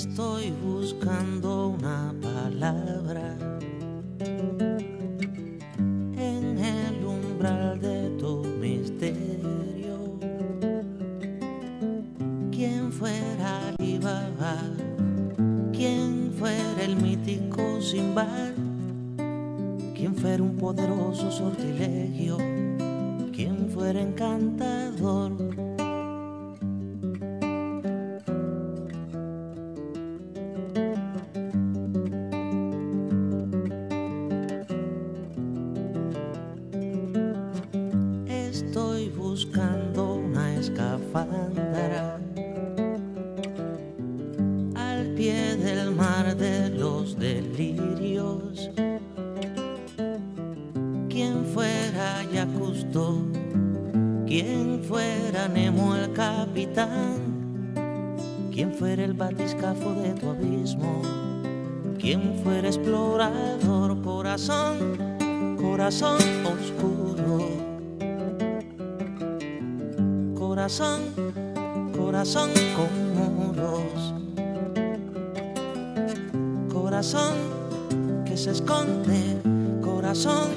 Estoy buscando una palabra en el umbral de tu misterio. ¿Quién fuera Alibaba? ¿Quién fuera el mítico Simbad? ¿Quién fuera un poderoso sortilegio? ¿Quién fuera encantador? Buscando una escafandra al pie del mar de los delirios. Quien fuera Yacusto, quien fuera Nemo el capitán, quien fuera el batiscafo de tu abismo, quien fuera explorador, corazón, corazón oscuro corazón, corazón con muros, corazón que se esconde, corazón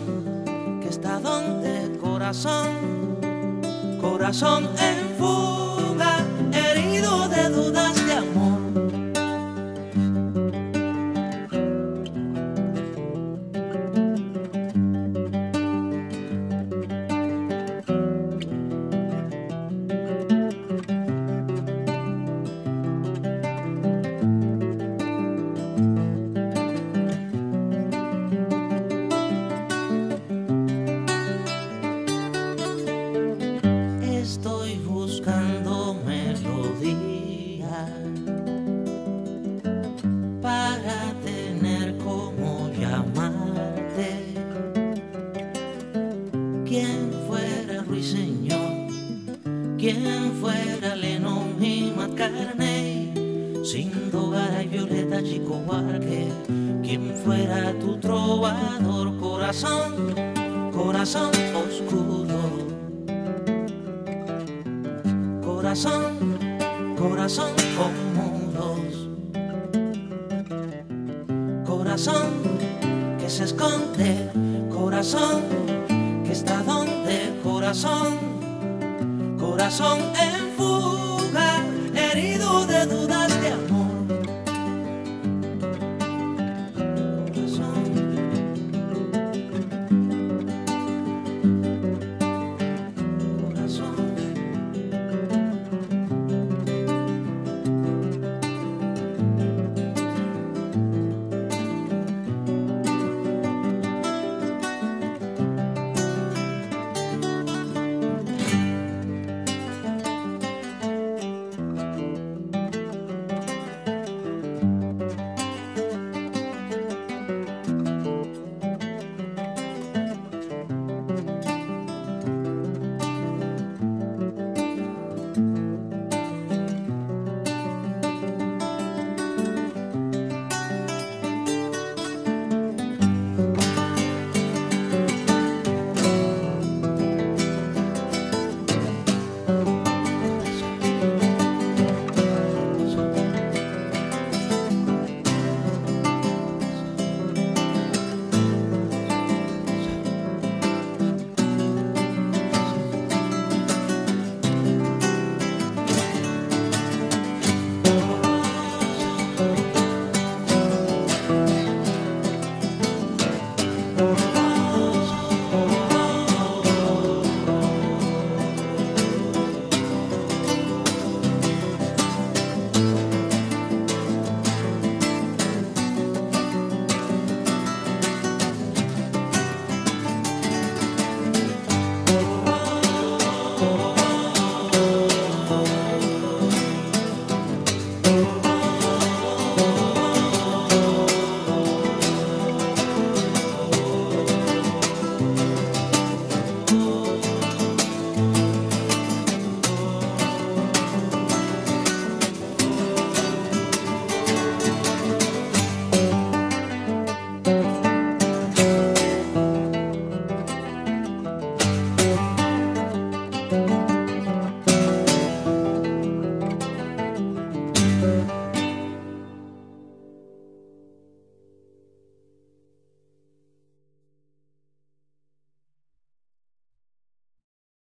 que está donde, corazón, corazón en fuga, quien fuera Lennon y McCartney, Sindogara y Violeta Chico Huarque, quien fuera tu trovador, corazón, corazón oscuro. Corazón, corazón con muros, corazón que se esconde, corazón que está donde, corazón, corazón en fuga.